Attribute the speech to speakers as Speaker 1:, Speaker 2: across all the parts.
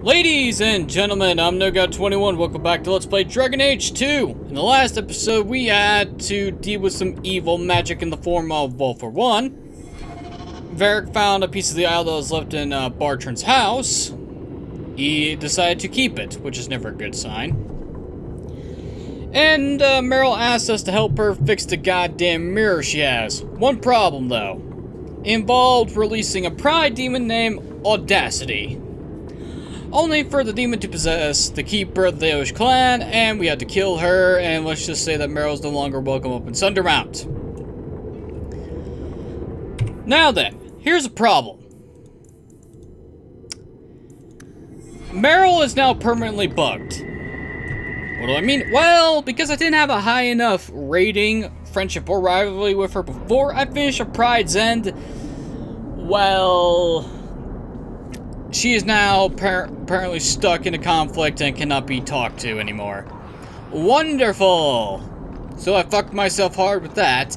Speaker 1: Ladies and gentlemen, I'm NoGod21. Welcome back to Let's Play Dragon Age 2. In the last episode, we had to deal with some evil magic in the form of, well, for one, Varric found a piece of the isle that was left in uh, Bartrand's house. He decided to keep it, which is never a good sign. And uh, Merrill asked us to help her fix the goddamn mirror she has. One problem, though. Involved releasing a pride demon named Audacity only for the demon to possess the keeper of the Eosh clan, and we had to kill her, and let's just say that Merrill's no longer welcome up in Sundermount. Now then, here's a problem. Merrill is now permanently bugged. What do I mean? Well, because I didn't have a high enough rating, friendship, or rivalry with her before I finished a Pride's End, well she is now apparently stuck in a conflict and cannot be talked to anymore. Wonderful! So I fucked myself hard with that,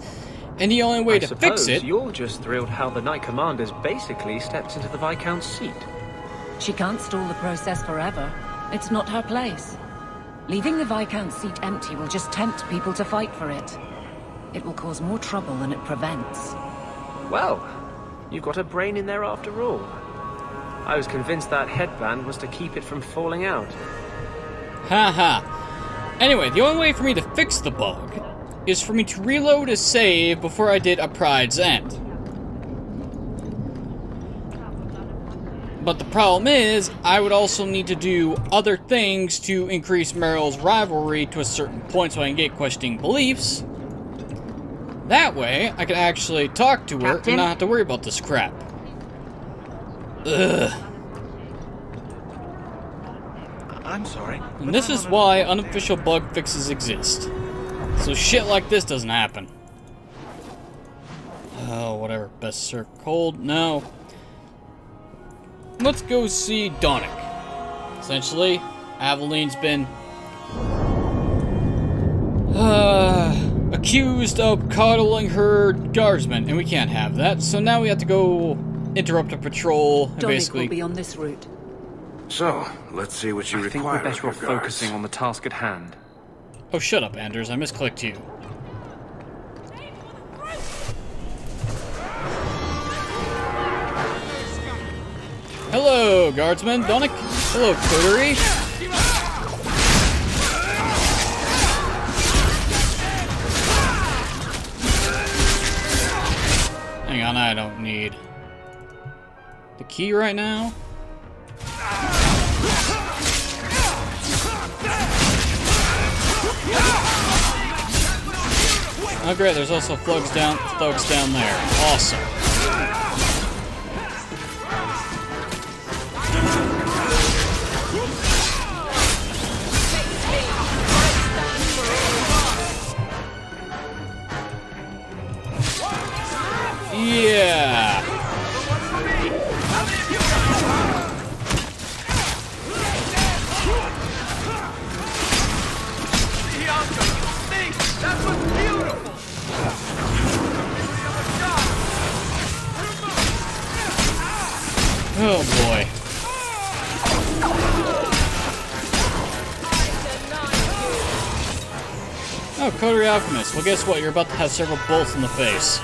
Speaker 1: and the only way
Speaker 2: I
Speaker 1: to fix it...
Speaker 2: you're just thrilled how the Knight Commander's basically stepped into the Viscount's seat.
Speaker 3: She can't stall the process forever. It's not her place. Leaving the Viscount's seat empty will just tempt people to fight for it. It will cause more trouble than it prevents.
Speaker 2: Well, you've got a brain in there after all. I was convinced that headband was to keep it from falling out.
Speaker 1: Haha. -ha. Anyway, the only way for me to fix the bug is for me to reload a save before I did a Pride's End. But the problem is, I would also need to do other things to increase Merrill's rivalry to a certain point so I can get questioning beliefs. That way, I can actually talk to her Captain? and not have to worry about this crap. Ugh.
Speaker 4: I'm sorry.
Speaker 1: And this is why unofficial bug fixes exist. So shit like this doesn't happen. Oh, whatever. Best serve cold? No. Let's go see Donnic. Essentially, Aveline's been uh, accused of coddling her guardsmen, and we can't have that. So now we have to go interrupt a patrol and basically
Speaker 3: will be on this route.
Speaker 4: So, let's see what you
Speaker 2: I
Speaker 4: require.
Speaker 2: think we're better off
Speaker 4: guards.
Speaker 2: focusing on the task at hand.
Speaker 1: Oh, shut up, Anders. I misclicked you. Hello, guardsman. Donnic. Hello, coterie. Hang on, I don't need the key right now. Oh great, there's also thugs down thugs down there. Awesome. Yeah. Oh boy. Oh, Coterie Alchemist. Well, guess what? You're about to have several bolts in the face.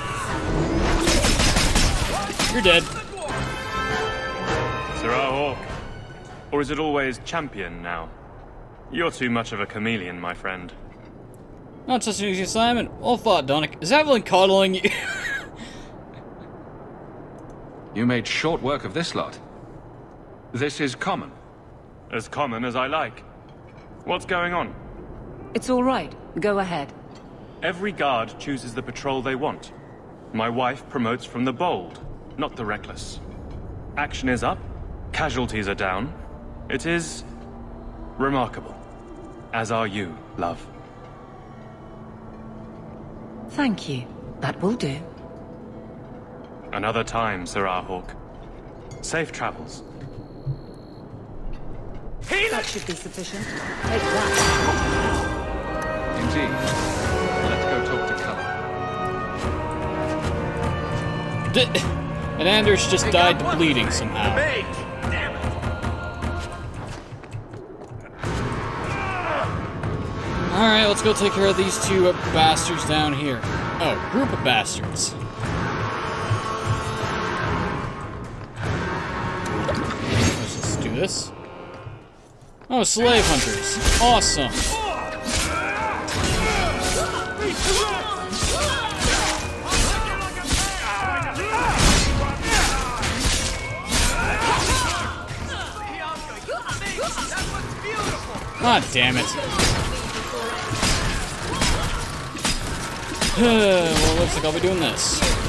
Speaker 1: You're dead.
Speaker 5: Serah Hawke. Or is it always champion now? You're too much of a chameleon, my friend.
Speaker 1: Not such an easy assignment. Well thought, Donnic. Is Aveline coddling you?
Speaker 6: You made short work of this lot. This is common.
Speaker 5: As common as I like. What's going on?
Speaker 3: It's all right. Go ahead.
Speaker 5: Every guard chooses the patrol they want. My wife promotes from the bold, not the reckless. Action is up, casualties are down. It is... remarkable. As are you, love.
Speaker 3: Thank you. That will do.
Speaker 5: Another time, Sir Hawk. Safe travels.
Speaker 3: That should be sufficient. Take that.
Speaker 6: Indeed. Let's go talk to Cullen.
Speaker 1: D and Anders just I died to bleeding somehow. Alright, let's go take care of these two bastards down here. Oh, group of bastards. This. Oh, slave hunters. Awesome. God damn it. well, looks like I'll be doing this.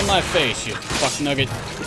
Speaker 1: Out my face, you fuck nugget.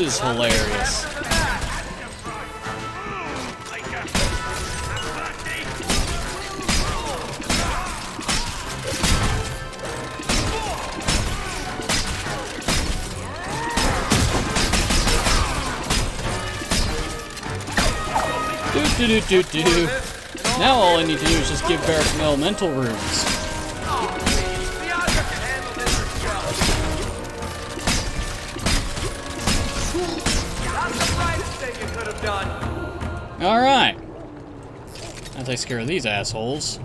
Speaker 7: This
Speaker 1: is hilarious. Do do do do. Now all I need to do is just give Varric some elemental runes.
Speaker 7: Done.
Speaker 1: That takes care of these assholes.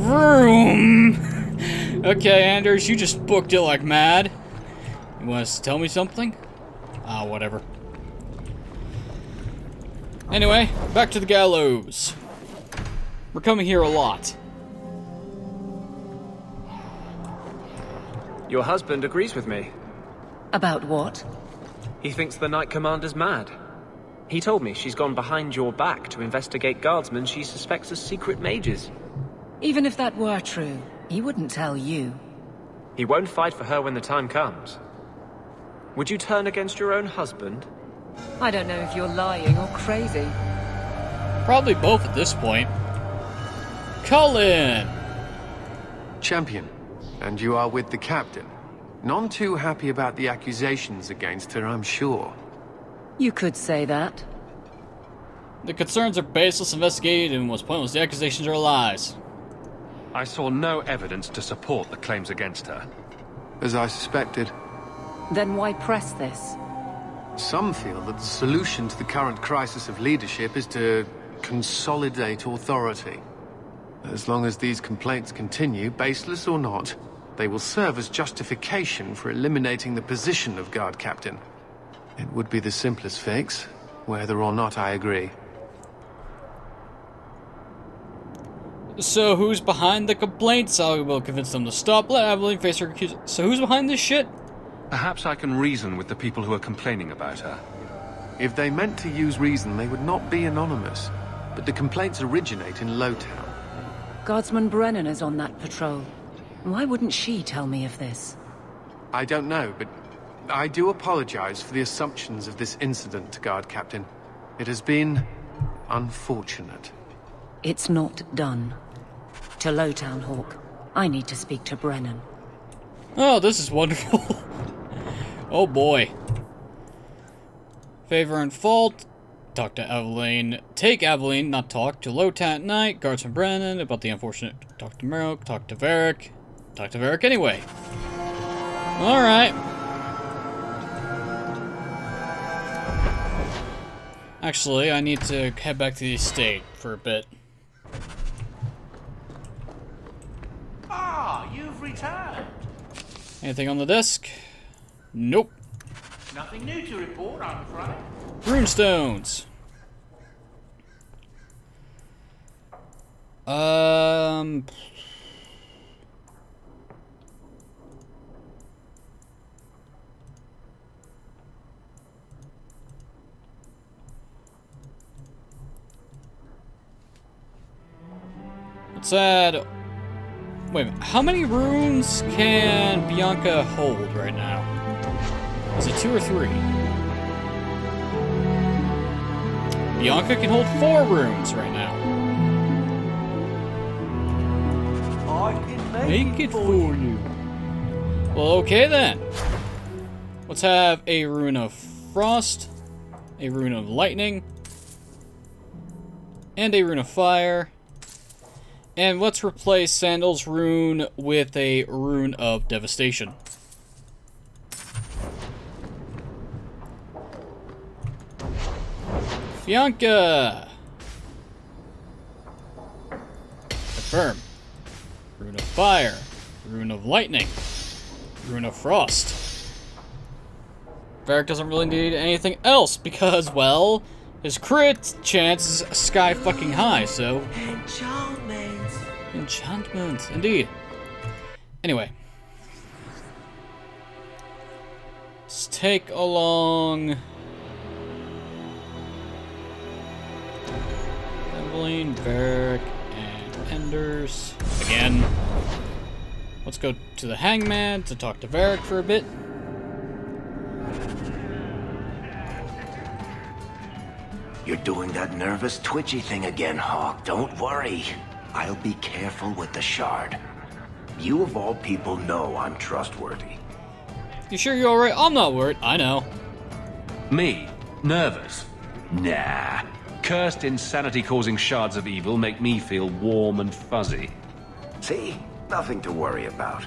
Speaker 1: Vroom! okay, Anders, you just booked it like mad. You want to tell me something? Ah, whatever. Anyway, back to the gallows. We're coming here a lot.
Speaker 2: Your husband agrees with me.
Speaker 3: About what?
Speaker 2: He thinks the Knight Commander's mad. He told me she's gone behind your back to investigate guardsmen she suspects as secret mages.
Speaker 3: Even if that were true, he wouldn't tell you.
Speaker 2: He won't fight for her when the time comes. Would you turn against your own husband?
Speaker 3: I don't know if you're lying or crazy.
Speaker 1: Probably both at this point. Cullen!
Speaker 8: Champion, and you are with the captain. None too happy about the accusations against her, I'm sure.
Speaker 3: You could say that.
Speaker 1: The concerns are baseless, investigated, and was pointless. The accusations are lies.
Speaker 6: I saw no evidence to support the claims against her.
Speaker 8: As I suspected,
Speaker 3: Then why press this?
Speaker 8: some feel that the solution to the current crisis of leadership is to consolidate authority. As long as these complaints continue, baseless or not, they will serve as justification for eliminating the position of guard captain. It would be the simplest fix, whether or not I agree.
Speaker 1: So who's behind the complaints? I will convince them to stop. Let Aveline face her accusers. So who's behind this shit?
Speaker 6: Perhaps I can reason with the people who are complaining about her.
Speaker 8: If they meant to use reason, they would not be anonymous. But the complaints originate in Lowtown.
Speaker 3: Guardsman Brennan is on that patrol. Why wouldn't she tell me of this?
Speaker 8: I don't know, but I do apologize for the assumptions of this incident, Guard Captain. It has been unfortunate.
Speaker 3: It's not done. To Lowtown, Hawke. I need to speak to Brennan.
Speaker 1: Oh, this is wonderful. oh boy. Favor and fault. Talk to Aveline. Take Aveline, not talk, to Lowtown at night. Guardsman Brennan about the unfortunate. Talk to Merrick. Talk to Varric talk to Varric anyway. Alright. Actually, I need to head back to the estate for a bit.
Speaker 7: Ah, you've returned.
Speaker 1: Anything on the desk? Nope.
Speaker 7: Nothing new to report, I'm afraid.
Speaker 1: Runestones. Um. Let's add. Wait a minute. How many runes can Bianca hold right now? Is it two or three? Bianca can hold four runes right now.
Speaker 7: I can make,
Speaker 1: Make it for you. Well, okay then. Let's have a rune of frost, a rune of lightning, and a rune of fire. And let's replace Sandal's rune with a rune of devastation. Bianca! Confirm. Rune of Fire, Rune of Lightning, Rune of Frost. Varric doesn't really need anything else because, well, his crit chance is sky fucking high, so.
Speaker 7: Enchantment,
Speaker 1: indeed. Anyway. Let's take along. Aveline, Varric, and Anders. Again. Let's go to the Hangman to talk to Varric for a bit.
Speaker 4: You're doing that nervous, twitchy thing again, Hawke. Don't worry. I'll be careful with the shard. You of all people know I'm trustworthy.
Speaker 1: You sure you're alright? I'm not worried. I know.
Speaker 6: Me? Nervous?
Speaker 4: Nah.
Speaker 6: Cursed insanity causing shards of evil make me feel warm and fuzzy.
Speaker 4: See? Nothing to worry about.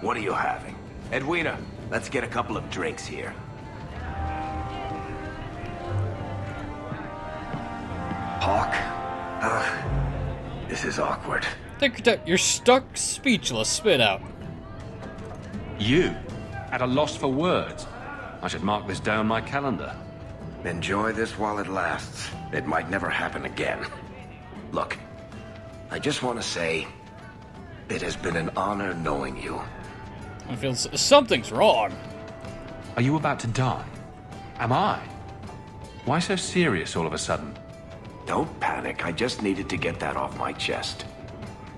Speaker 4: What are you having? Edwina, let's get a couple of drinks here. Hawke? Ugh. This is awkward.
Speaker 1: Take your time. You're stuck speechless. Spit out.
Speaker 6: You? At a loss for words? I should mark this down my calendar.
Speaker 4: Enjoy this while it lasts. It might never happen again. Look, I just want to say, it has been an honor knowing you.
Speaker 1: I feel something's wrong.
Speaker 6: Are you about to die? Am I? Why so serious all of a sudden?
Speaker 4: Don't panic, I just needed to get that off my chest.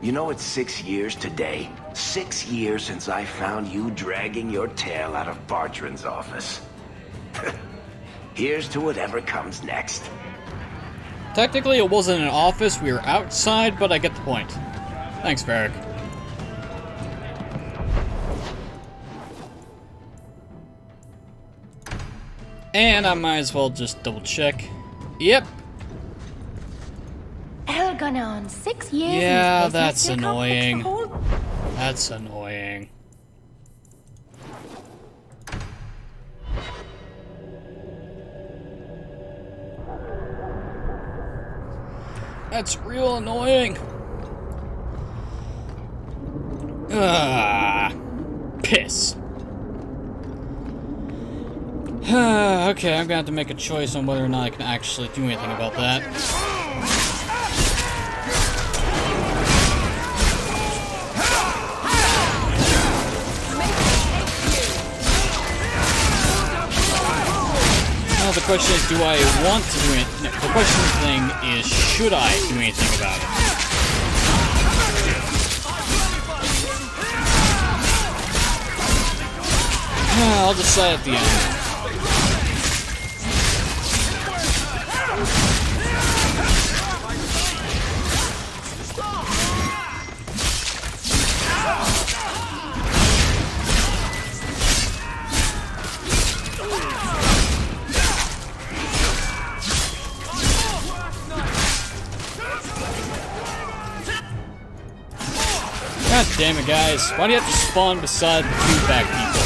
Speaker 4: You know it's six years today? Six years since I found you dragging your tail out of Bartrand's office. Here's to whatever comes next.
Speaker 1: Technically, it wasn't an office. We were outside, but I get the point. Thanks, Varric. And I might as well just double check. Yep.
Speaker 9: Elganon, six years.
Speaker 1: Yeah, that's
Speaker 9: must be a complex
Speaker 1: annoying. That's annoying. That's real annoying. Ah, piss. okay, I'm gonna have to make a choice on whether or not I can actually do anything about that. Now the question is, do I want to do it? No, the question thing is, should I do anything about it? I'll decide at the end. Damn it, guys. Why do you have to spawn beside the two back people?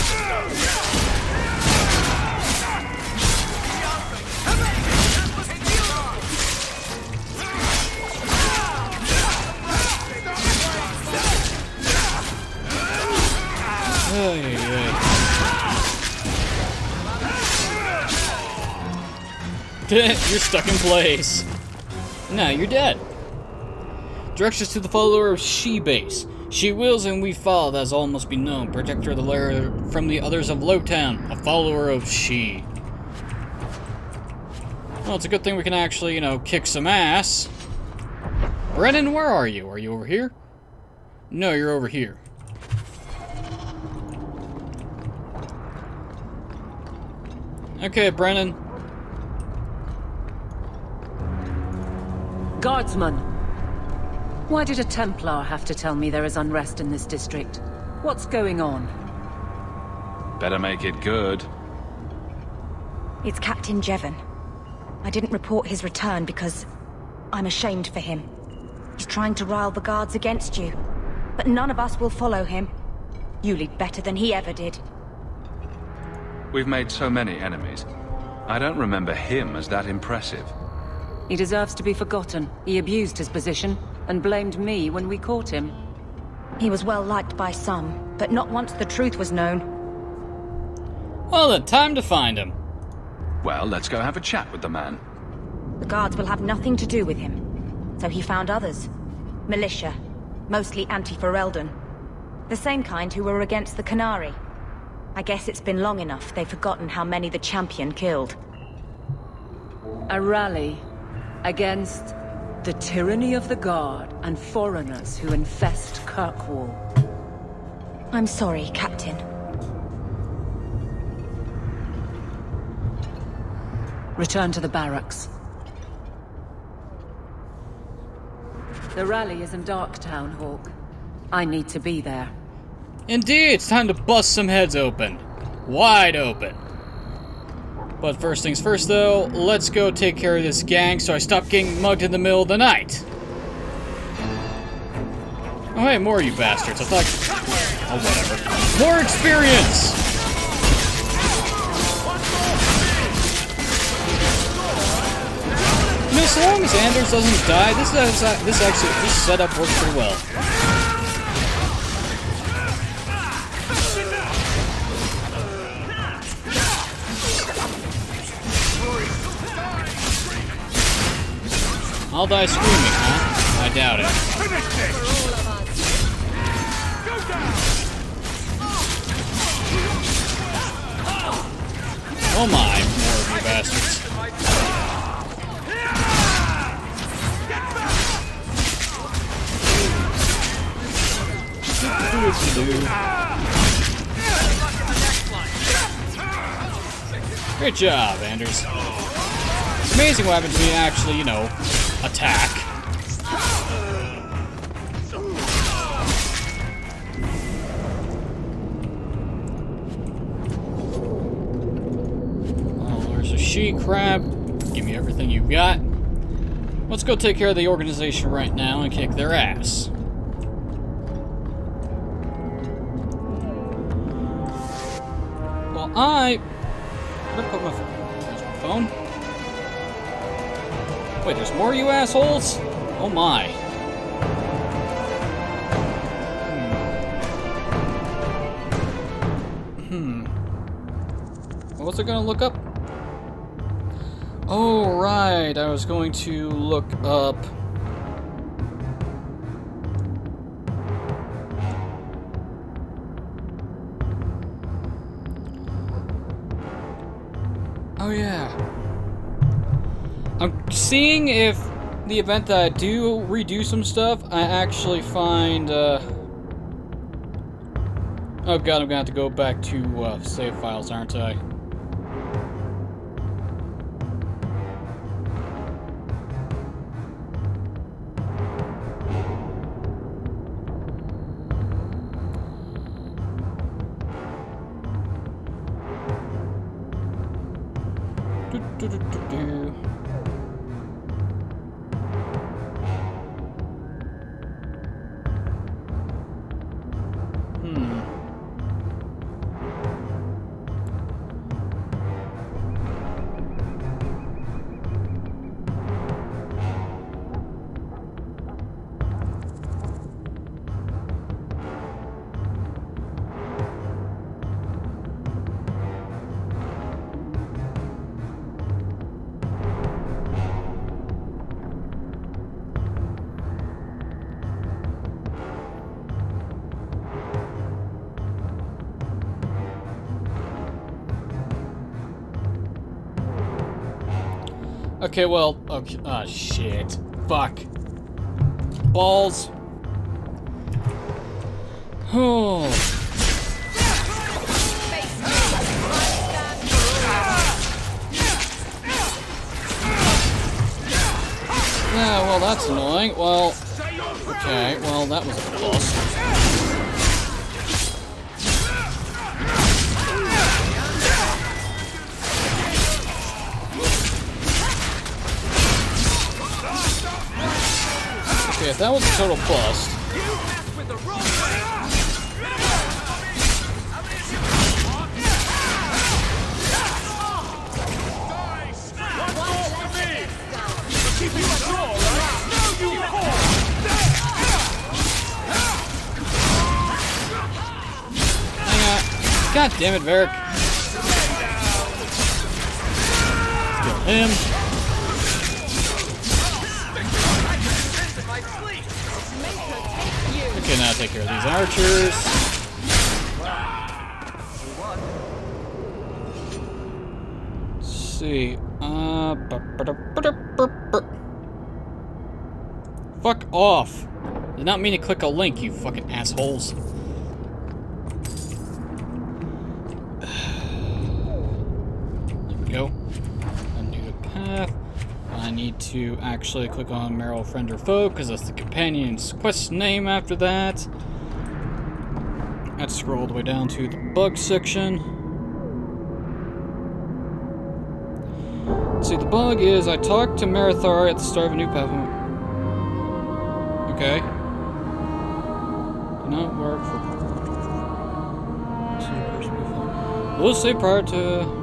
Speaker 1: You're stuck in place. No, you're dead. Directions to the follower of She base. She wills and we follow, as all must be known. Protector of the lair from the others of Lowtown, a follower of She. Well, it's a good thing we can actually, you know, kick some ass. Brennan, where are you? Are you over here? No, you're over here. Okay, Brennan.
Speaker 3: Guardsman! Why did a Templar have to tell me there is unrest in this district? What's going on?
Speaker 6: Better make it good.
Speaker 9: It's Captain Jeven. I didn't report his return because I'm ashamed for him. He's trying to rile the guards against you. But none of us will follow him. You lead better than he ever did.
Speaker 6: We've made so many enemies. I don't remember him as that impressive.
Speaker 3: He deserves to be forgotten. He abused his position and blamed me when we caught him.
Speaker 9: He was well liked by some, but not once the truth was known.
Speaker 1: Well then, time to find him.
Speaker 6: Well, let's go have a chat with the man.
Speaker 9: The guards will have nothing to do with him. So he found others. Militia. Mostly anti-Ferelden. The same kind who were against the Qunari. I guess it's been long enough they've forgotten how many the Champion killed.
Speaker 3: A rally against the tyranny of the Guard and foreigners who infest Kirkwall.
Speaker 9: I'm sorry, Captain.
Speaker 3: Return to the barracks. The rally is in Darktown, Hawke. I need to be there.
Speaker 1: Indeed, it's time to bust some heads open. Wide open. But first things first, though, let's go take care of this gang so I stop getting mugged in the middle of the night. Oh, hey, more you bastards. I thought... Oh, whatever. More experience! Know, so long as Anders doesn't die, this, is, this actually, this setup works pretty well. I'll die screaming, huh? I doubt it. Oh my, more of you bastards. Great job, Anders. It's amazing what happens when you actually, you know, attack. Oh, there's a she crab. Give me everything you've got. Let's go take care of the organization right now and kick their ass. Well, I put my phone? There's my phone. Wait, there's more you assholes? Oh my. Hmm. Hmm. What was I gonna look up? Oh, right. I was going to look up... Oh, yeah. Seeing if the event that I do redo some stuff, I actually find, uh... Oh god, I'm gonna have to go back to, uh, save files, aren't I? Okay, well, okay. Ah, shit. Fuck. Balls. Oh. Yeah, well, that's annoying. Well, okay, well, that was a plus. That was a total bust. God damn it, Varric. Kill him. Now take care of these archers. See. Uh, Fuck off. Did not mean to click a link, you fucking assholes. There we go. Undo the path. I need to actually click on Merrill Friend or Foe because that's the companion's quest name after that. Let's scroll all the way down to the bug section. See, the bug is I talked to Marethari at the start of a new path. Okay. Did not work for. We'll say prior to.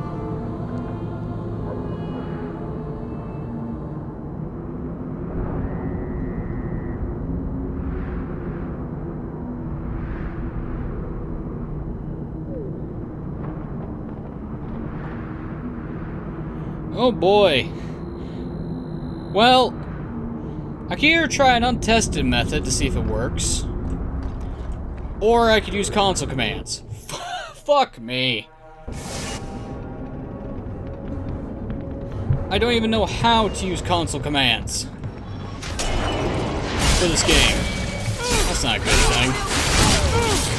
Speaker 1: Oh boy. Well, I could either try an untested method to see if it works, or I could use console commands. Fuck me. I don't even know how to use console commands for this game. That's not a good thing.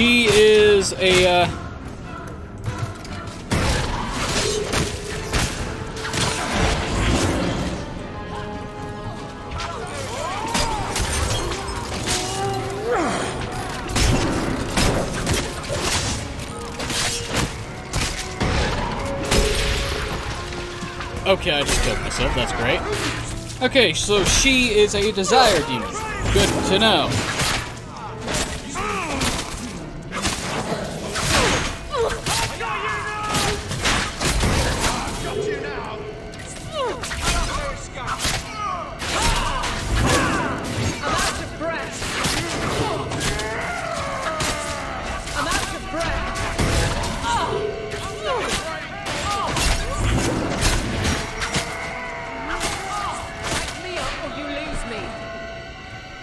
Speaker 1: She is a. Uh, Okay, I just killed myself. That's great. Okay, so she is a desire demon. Good to know.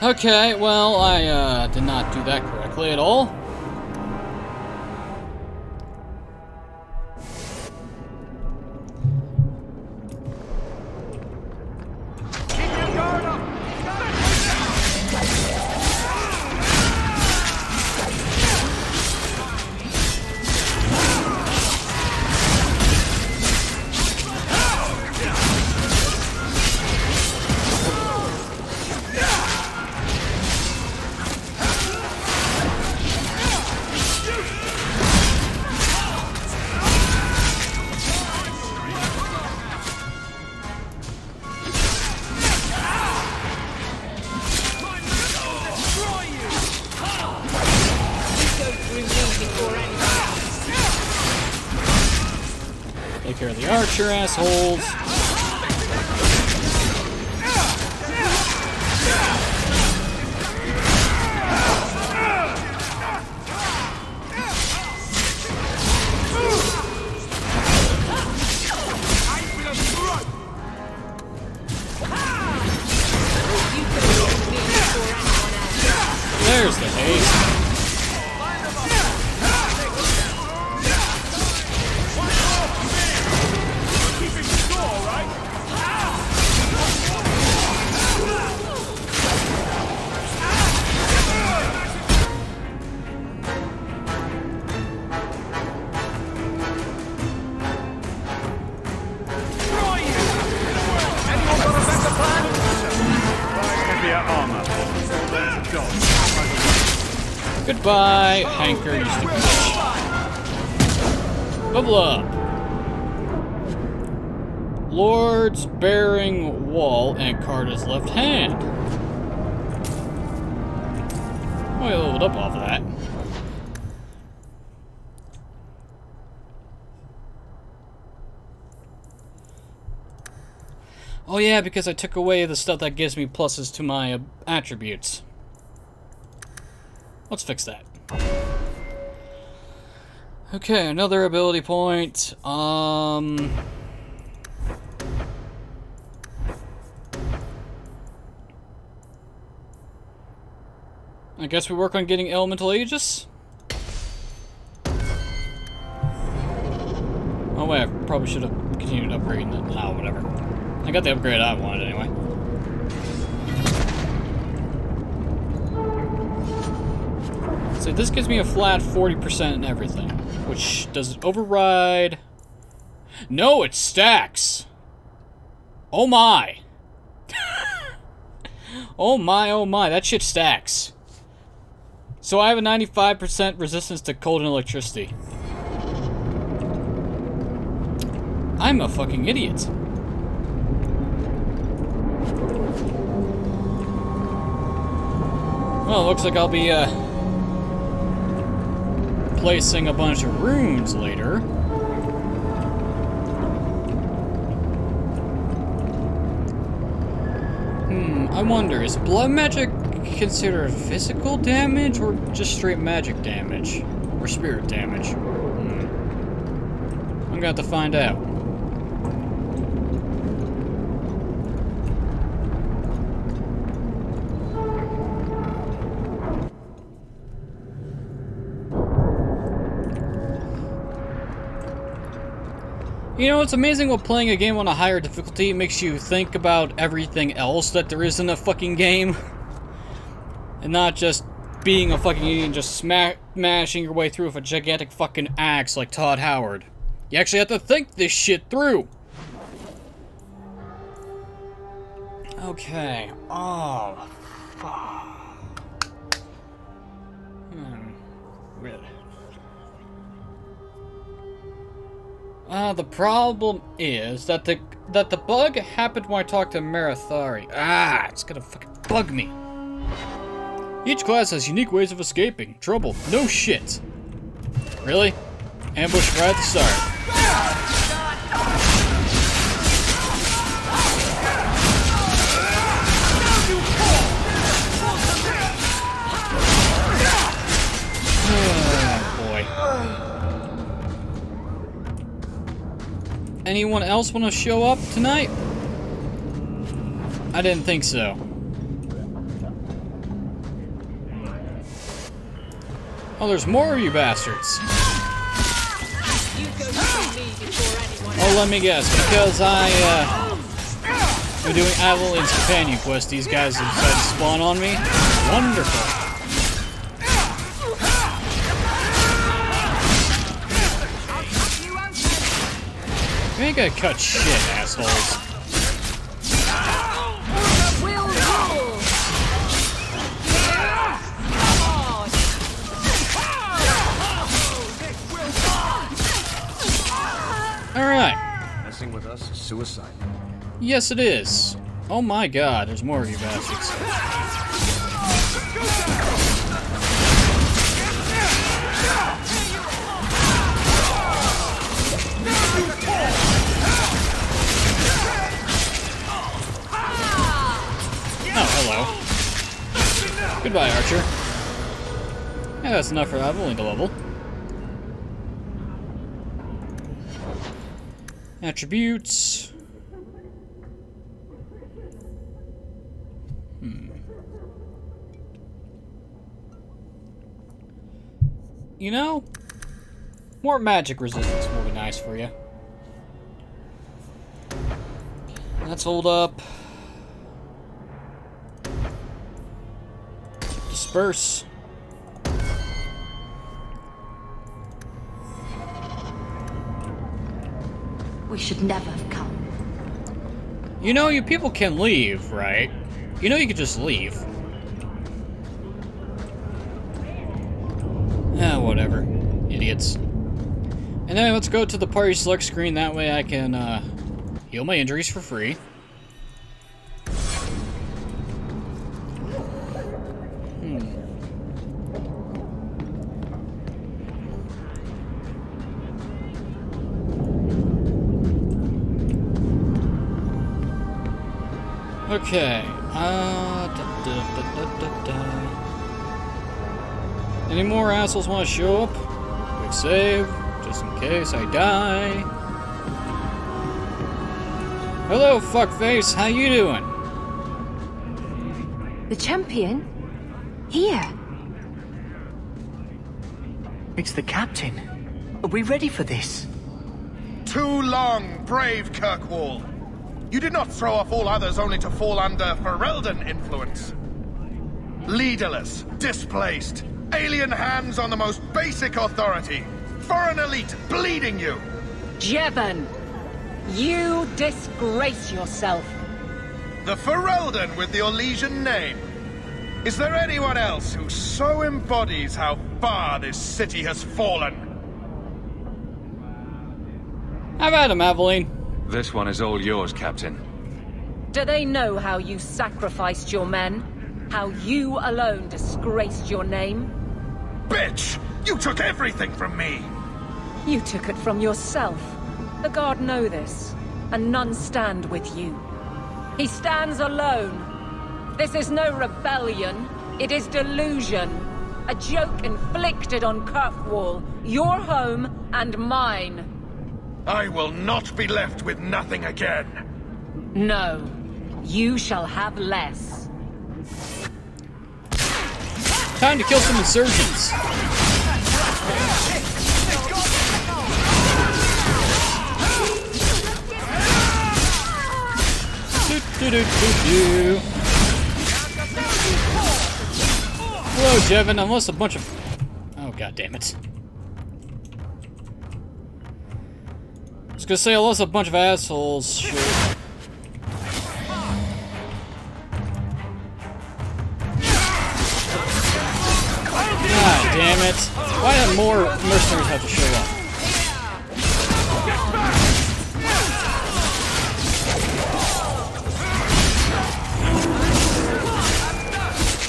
Speaker 1: Okay, well, I uh, did not do that correctly at all. Goodbye, Hanker, you stupid bitch. Bubble up. Lord's bearing wall and Carter's left hand. Oh, I leveled up off of that. Oh yeah, because I took away the stuff that gives me pluses to my uh, attributes. Let's fix that. Okay, another ability point. Um. I guess we work on getting Elemental Aegis? Oh wait, I probably should have continued upgrading that. Oh, whatever. I got the upgrade I wanted anyway. So this gives me a flat 40% in everything. Which, does it override? No, it stacks! Oh my! oh my, oh my, that shit stacks. So I have a 95% resistance to cold and electricity. I'm a fucking idiot. Well, looks like I'll be, uh, placing a bunch of runes later. Hmm, I wonder, is blood magic considered physical damage or just straight magic damage? Or spirit damage? Hmm. I'm gonna have to find out. You know, it's amazing what playing a game on a higher difficulty makes you think about everything else that there is in a fucking game. And not just being a fucking idiot and just sma smashing your way through with a gigantic fucking axe like Todd Howard. You actually have to think this shit through. Okay. Oh, fuck. Hmm. Really? Uh, the problem is that the that the bug happened when I talked to Marethari. Ah, it's gonna fucking bug me. Each class has unique ways of escaping. Trouble. No shit. Really? Ambush right at the start. Anyone else want to show up tonight? I didn't think so. Oh, there's more of you bastards. Oh, let me guess. Because I, uh, am doing Avalanche's companion quest, these guys have decided to spawn on me? Wonderful. You ain't gonna cut shit, assholes. Alright.
Speaker 10: Messing with us is suicide.
Speaker 1: Yes, it is. Oh my god, there's more of you bastards. Goodbye, Archer. Yeah, that's enough for willing to level. Attributes. Hmm. You know, more magic resistance would be nice for you. Let's hold up. Disperse.
Speaker 9: We should never have come.
Speaker 1: You know, you people can leave, right? You know you could just leave. Ah, whatever. Idiots. And then let's go to the party select screen, that way I can, uh, heal my injuries for free. Okay. Uh, da, da, da, da, da, da. Any more assholes want to show up? Quick save, just in case I die. Hello, fuckface. How you doing?
Speaker 9: The champion? Here.
Speaker 11: It's the captain. Are we ready for this?
Speaker 12: Too long, brave Kirkwall. You did not throw off all others only to fall under Ferelden influence. Leaderless, displaced, alien hands on the most basic authority, foreign elite bleeding you.
Speaker 3: Jeven, you disgrace yourself.
Speaker 12: The Ferelden with the Orlesian name. Is there anyone else who so embodies how far this city has fallen?
Speaker 1: Have at him, Aveline.
Speaker 6: This one is all yours, Captain.
Speaker 3: Do they know how you sacrificed your men? How you alone disgraced your name?
Speaker 12: Bitch! You took everything from me!
Speaker 3: You took it from yourself. The Guard know this, and none stand with you. He stands alone. This is no rebellion. It is delusion. A joke inflicted on Kirkwall, your home and mine.
Speaker 12: I will not be left with nothing again.
Speaker 3: No. You shall have less.
Speaker 1: Time to kill some insurgents. Do, do, do, do, do. Hello, Jeven. Unless a bunch of... Oh, god damn it. I was gonna say, unless a bunch of assholes show... God damn it. Why do more mercenaries have to show up?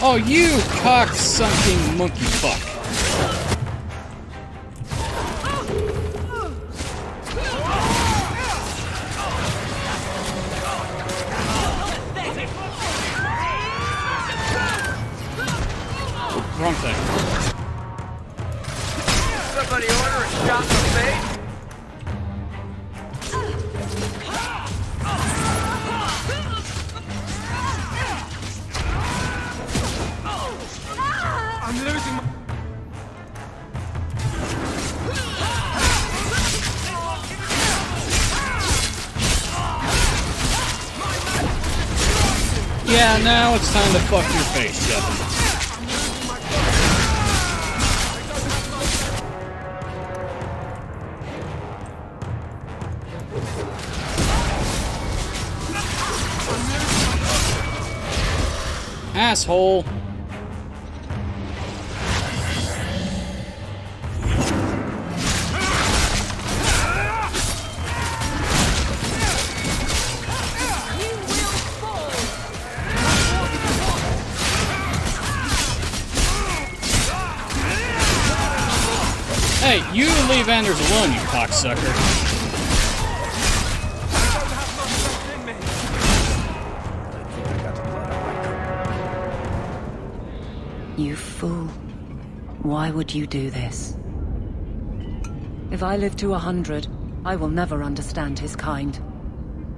Speaker 1: Oh, you cock-sucking monkey fuck. Fuck your face, Jeven. Asshole. You leave Anders alone, you cocksucker.
Speaker 3: You fool. Why would you do this? If I live to a hundred, I will never understand his kind.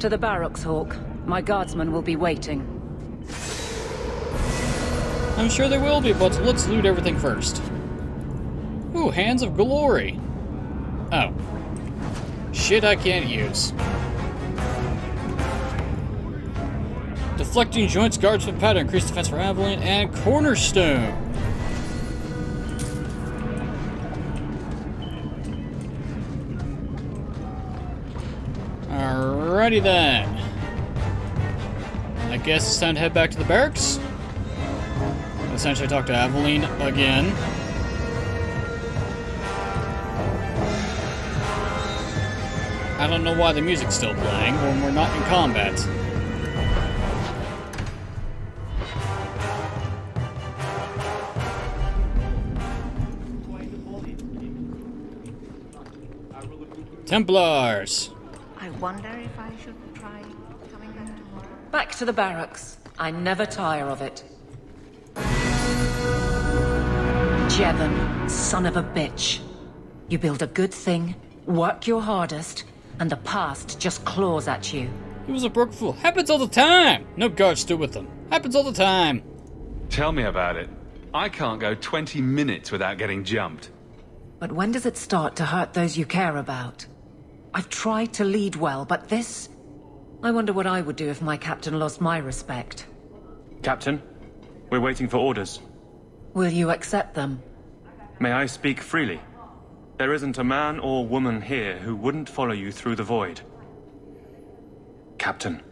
Speaker 3: To the barracks, Hawke. My guardsmen will be waiting.
Speaker 1: I'm sure there will be, but let's loot everything first. Ooh, Hands of Glory. Oh. Shit I can't use. Deflecting joints, guardsman pattern, increased defense for Aveline, and Cornerstone. Alrighty then. I guess it's time to head back to the barracks. Essentially talk to Aveline again. I don't know why the music's still playing when we're not in combat. Templars!
Speaker 9: I wonder if I should try coming back tomorrow.
Speaker 3: Back to the barracks. I never tire of it. Jeven, son of a bitch. You build a good thing, work your hardest, and the past just claws at you.
Speaker 1: He was a broke fool. Happens all the time! No guard stood with him. Happens all the time.
Speaker 6: Tell me about it. I can't go 20 minutes without getting jumped.
Speaker 3: But when does it start to hurt those you care about? I've tried to lead well, but this... I wonder what I would do if my captain lost my respect.
Speaker 5: Captain, we're waiting for orders.
Speaker 3: Will you accept them?
Speaker 5: May I speak freely? There isn't a man or woman here who wouldn't follow you through the void. Captain.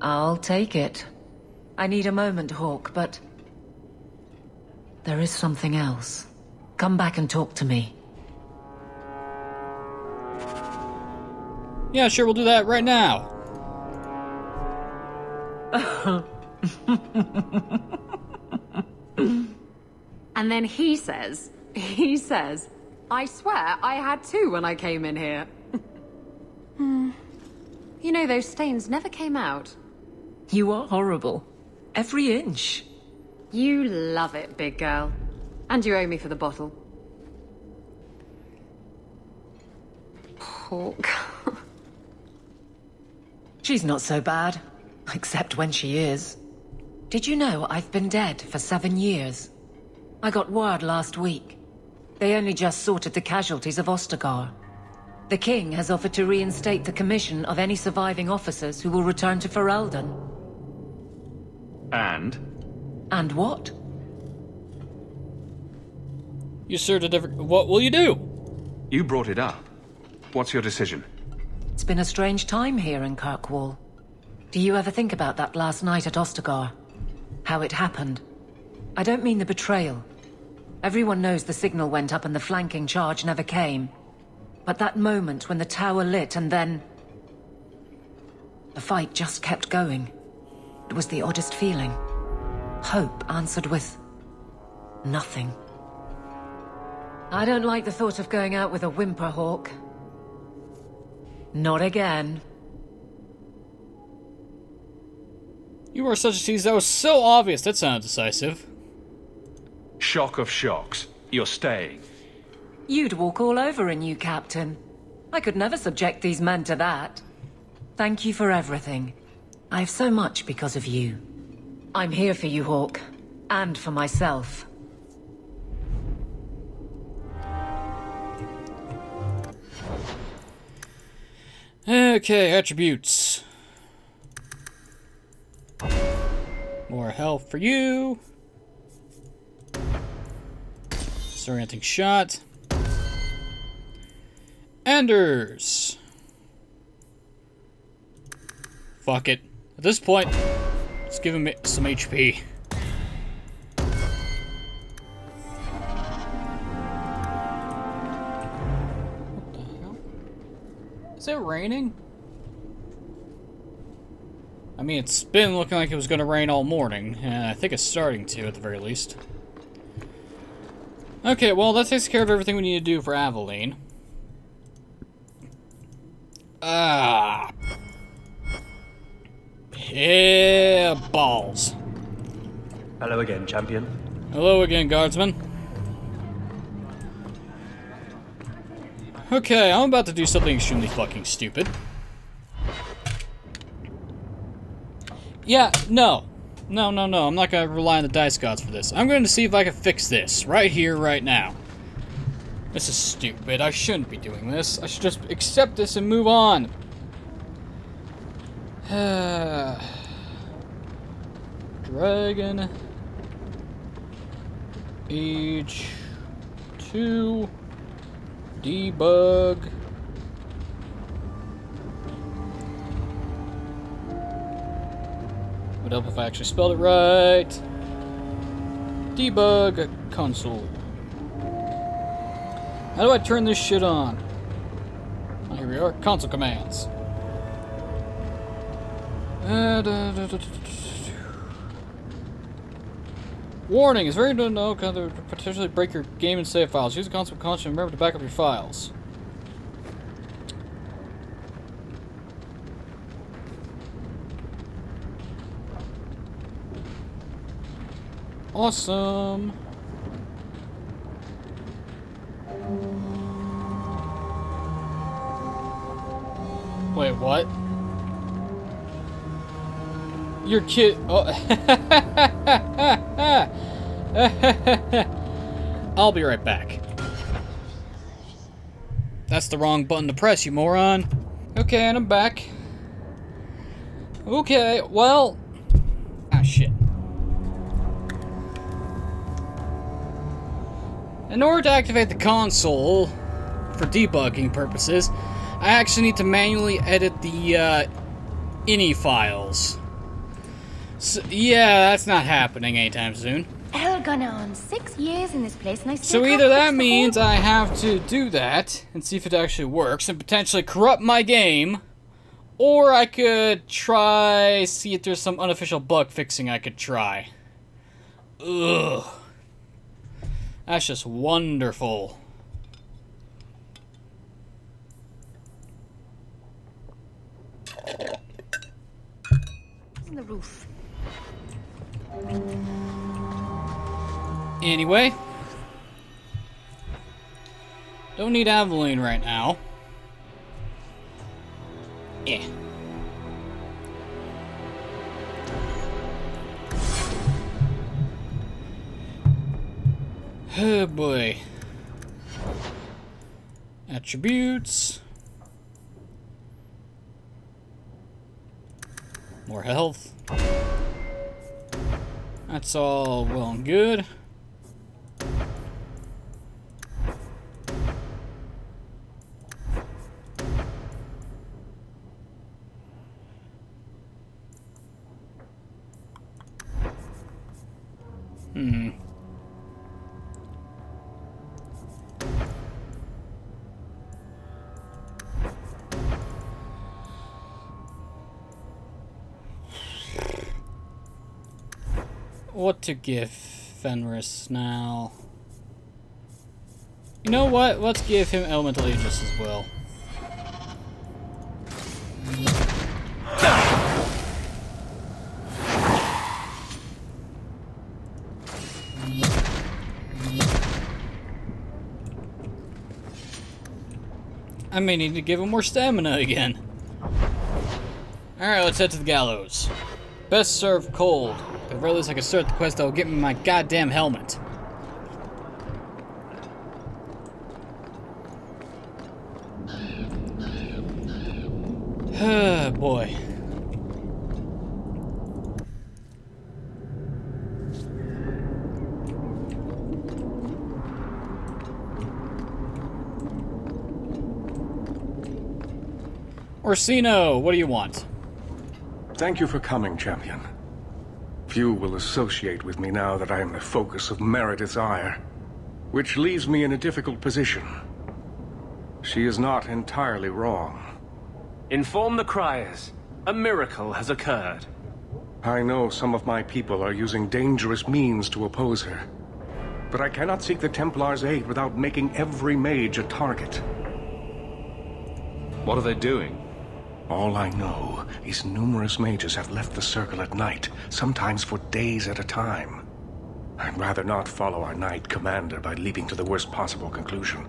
Speaker 3: I'll take it. I need a moment, Hawke, but... There is something else. Come back and talk to me.
Speaker 1: Yeah, sure, we'll do that right now.
Speaker 13: And then he says, he says, I swear I had two when I came in here. hmm. You know, those stains never came out.
Speaker 3: You are horrible. Every inch.
Speaker 13: You love it, big girl. And you owe me for the bottle. Hawke.
Speaker 3: She's not so bad. Except when she is. Did you know I've been dead for seven years? I got word last week. They only just sorted the casualties of Ostagar. The King has offered to reinstate the commission of any surviving officers who will return to Ferelden.
Speaker 6: And?
Speaker 3: And what?
Speaker 1: You served a different. What will you do?
Speaker 6: You brought it up. What's your decision?
Speaker 3: It's been a strange time here in Kirkwall. Do you ever think about that last night at Ostagar? How it happened? I don't mean the betrayal. Everyone knows the signal went up and the flanking charge never came. But that moment when the tower lit and then... The fight just kept going. It was the oddest feeling. Hope answered with... nothing. I don't like the thought of going out with a whimper, Hawke. Not again.
Speaker 1: You are such a tease. That was so obvious. That sounded decisive.
Speaker 6: Shock of shocks. You're staying.
Speaker 3: You'd walk all over a new captain. I could never subject these men to that. Thank you for everything. I have so much because of you. I'm here for you, Hawke. And for myself.
Speaker 1: Okay, attributes. More health for you. Disorienting shot. Anders. Fuck it. At this point, let's give him some HP. What the hell? Is it raining? I mean, it's been looking like it was going to rain all morning, and I think it's starting to, at the very least. Okay, well, that takes care of everything we need to do for Aveline. Ah. Yeah, balls.
Speaker 14: Hello again, champion.
Speaker 1: Hello again, guardsman. Okay, I'm about to do something extremely fucking stupid. Yeah, no. No, no, no. I'm not going to rely on the dice gods for this. I'm going to see if I can fix this right here, right now. This is stupid. I shouldn't be doing this. I should just accept this and move on. Dragon. Age 2. Debug. Help if I actually spelled it right. Debug console. How do I turn this shit on? Oh, here we are. Console commands. Uh, Warning, it's very know kind potentially break your game and save files. Use the console console and remember to back up your files. Awesome. Wait, what? Your kid. Oh. I'll be right back. That's the wrong button to press, you moron. Okay, and I'm back. Okay, well. In order to activate the console, for debugging purposes, I actually need to manually edit the uh, INI files. So, yeah, that's not happening anytime soon.
Speaker 9: Elgar'nan, six years in this place and I
Speaker 1: So either that means I have to do that and see if it actually works and potentially corrupt my game, or I could try see if there's some unofficial bug fixing I could try. Ugh. That's just wonderful.
Speaker 9: On the roof.
Speaker 1: Anyway. Don't need Aveline right now. Yeah. Oh boy. Attributes. More health. That's all well and good. Hmm. What to give Fenris now? You know what? Let's give him Elemental Aegis as well. I may need to give him more stamina again. Alright, let's head to the gallows. Best served cold. The least, I can start the quest will get me my goddamn helmet. Ah, boy. Orsino, what do you want?
Speaker 15: Thank you for coming, champion. Few will associate with me now that I am the focus of Meredith's ire, which leaves me in a difficult position. She is not entirely wrong.
Speaker 2: Inform the criers. A miracle has occurred.
Speaker 15: I know some of my people are using dangerous means to oppose her. But I cannot seek the Templar's aid without making every mage a target.
Speaker 6: What are they doing?
Speaker 15: All I know is numerous mages have left the Circle at night, sometimes for days at a time. I'd rather not follow our Knight Commander by leaping to the worst possible conclusion.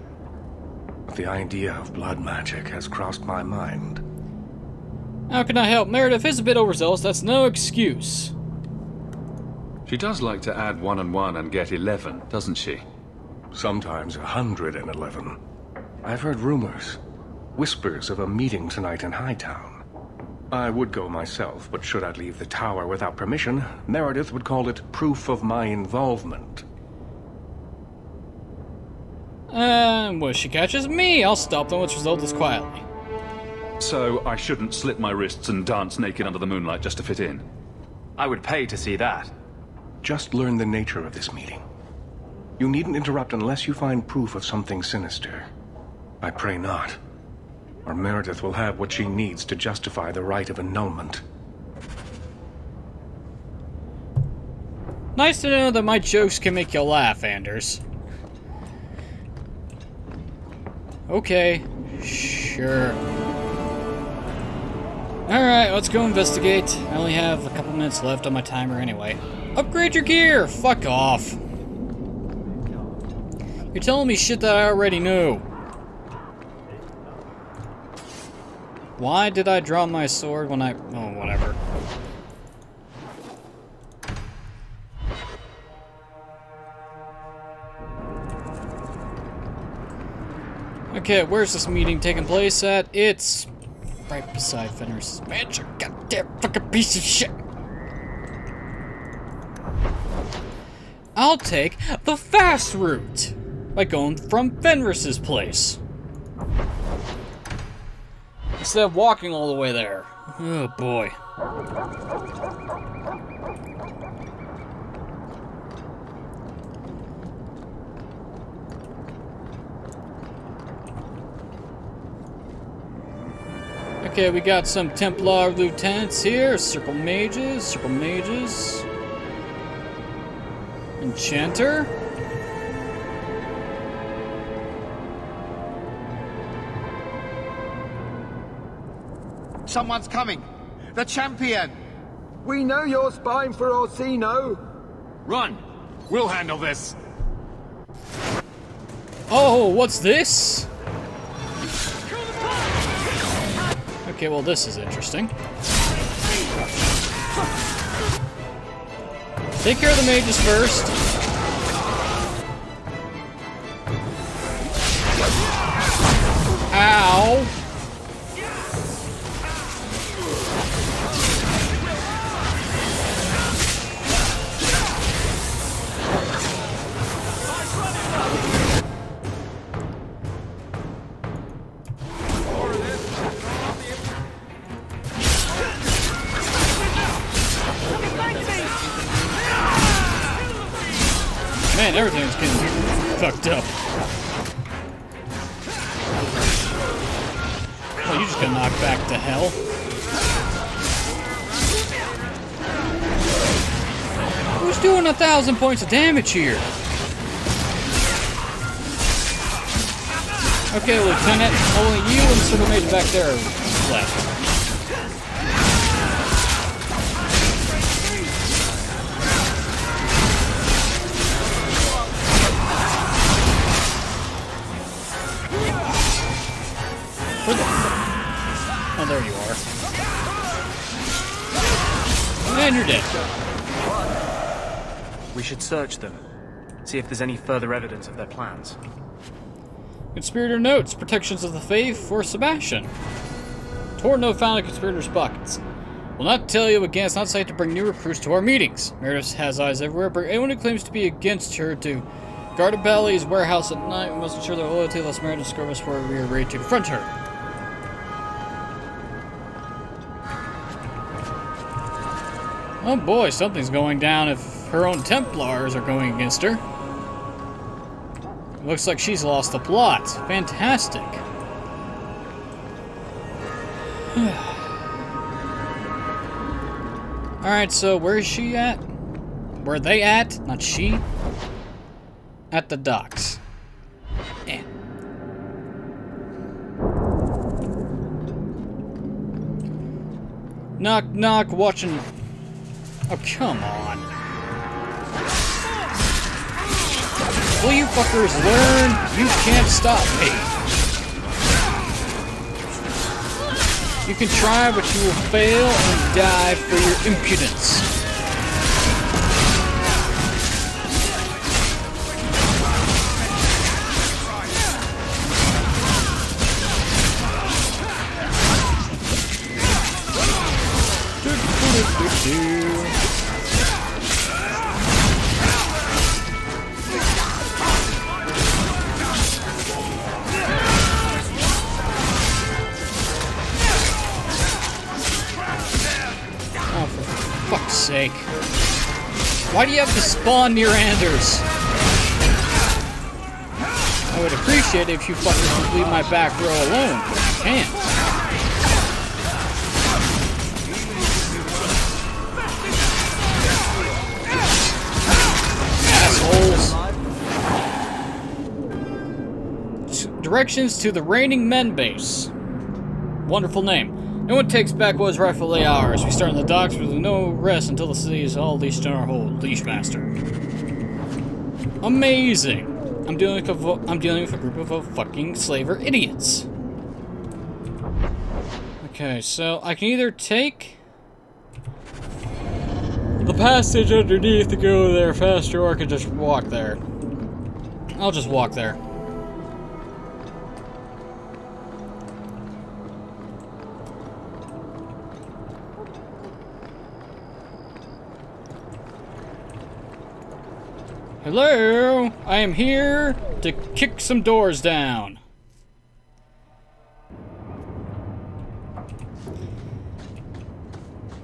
Speaker 15: But the idea of blood magic has crossed my mind.
Speaker 1: How can I help? Meredith is a bit overzealous, that's no excuse.
Speaker 6: She does like to add one and one and get eleven, doesn't she?
Speaker 15: Sometimes a hundred and eleven. I've heard rumors. Whispers of a meeting tonight in Hightown. I would go myself, but should I leave the tower without permission, Meredith would call it proof of my involvement.
Speaker 1: And when she catches me, I'll stop them with results quietly.
Speaker 6: So I shouldn't slit my wrists and dance naked under the moonlight just to fit in?
Speaker 2: I would pay to see that.
Speaker 15: Just learn the nature of this meeting. You needn't interrupt unless you find proof of something sinister. I pray not or Meredith will have what she needs to justify the right of annulment.
Speaker 1: Nice to know that my jokes can make you laugh, Anders. Okay, sure. Alright, let's go investigate. I only have a couple minutes left on my timer anyway. Upgrade your gear! Fuck off. You're telling me shit that I already knew. Why did I draw my sword when I... Oh, whatever. Okay, where's this meeting taking place at? It's right beside Fenris' mansion. Goddamn fucking piece of shit. I'll take the fast route by going from Fenris's place. Instead of walking all the way there. Oh boy. Okay, we got some Templar lieutenants here. Circle mages, circle mages. Enchanter.
Speaker 12: Someone's coming. The champion.
Speaker 16: We know you're spying for Orsino.
Speaker 10: Run. We'll handle this.
Speaker 1: Oh, what's this? Okay, well this is interesting. Take care of the mages first. Doing a thousand points of damage here? Okay, Lieutenant, only you and Super Mage back there are left. Oh, there you are. And you're dead.
Speaker 2: Should search them. See if there's any further evidence of their plans.
Speaker 1: Conspirator notes, protections of the faith for Sebastian. Torno found in conspirator's pockets. Will not tell you again, it's not safe to bring new recruits to our meetings. Meredith has eyes everywhere, bring anyone who claims to be against her to Gardabelli's warehouse at night. We must ensure their loyalty, lest Meredith discover us where we are ready to confront her. Oh boy, something's going down if her own Templars are going against her. Looks like she's lost the plot. Fantastic. Alright, so where is she at? Where are they at? Not she. At the docks. Yeah. Knock, knock, watching... Oh, come on. Will you fuckers learn? You can't stop me. You can try, but you will fail and die for your impudence. Why do you have to spawn near Anders? I would appreciate it if you fuckers would leave my back row alone, but you can't. Assholes. Directions to the Reigning Men base. Wonderful name. No one takes back what is rightfully ours. We start in the docks with no rest until the city is all leashed in our hold. Leash Master. Amazing. I'm dealing with a I'm dealing with a group of uh, fucking slaver idiots. Okay, so I can either take the passage underneath to go there faster, or I can just walk there. I'll just walk there. Hello, I am here to kick some doors down.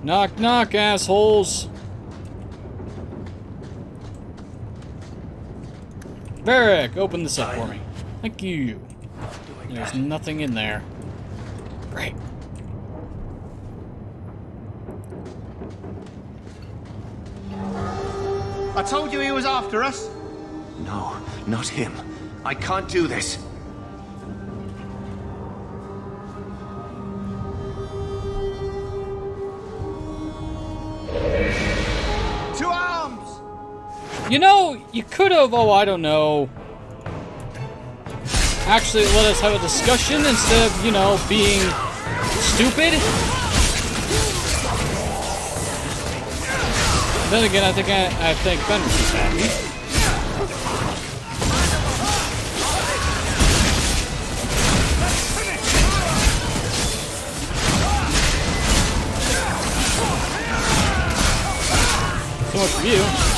Speaker 1: Knock, knock, assholes. Varric, open this up for me. Thank you. There's nothing in there. Great.
Speaker 17: Told you he was after us.
Speaker 4: No, not him. I can't do this.
Speaker 17: To arms!
Speaker 1: You know, you could have, oh, I don't know, actually let us have a discussion instead of, you know, being stupid. Then again, I think I, I think Fenris is happy. So much for you.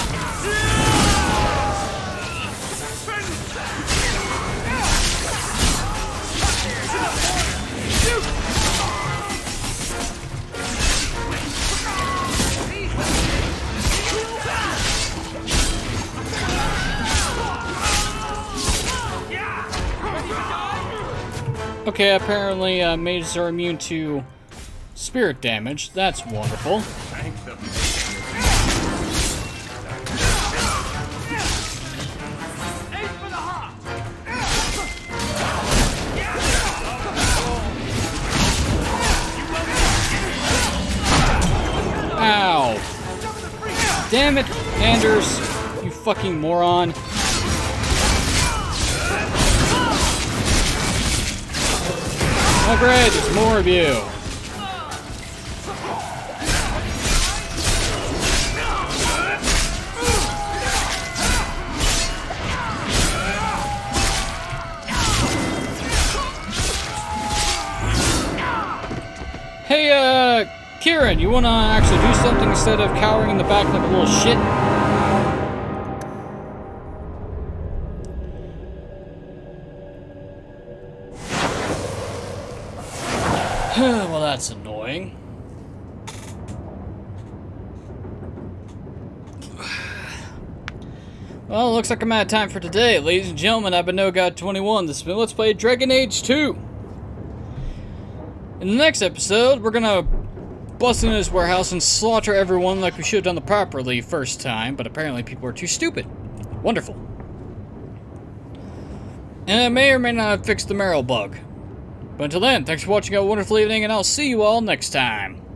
Speaker 1: Okay, apparently uh, mages are immune to spirit damage. That's wonderful. Ow! Damn it, Anders! You fucking moron! Oh great, there's more of you! Hey, uh, Kieran, you wanna actually do something instead of cowering in the back like a little shit? Well, looks like I'm out of time for today. Ladies and gentlemen, I've been No God 21. This has been Let's Play Dragon Age 2. In the next episode, we're gonna bust into this warehouse and slaughter everyone like we should have done the properly first time, but apparently people are too stupid. Wonderful. And I may or may not have fixed the Merrill bug. But until then, thanks for watching, have a wonderful evening, and I'll see you all next time.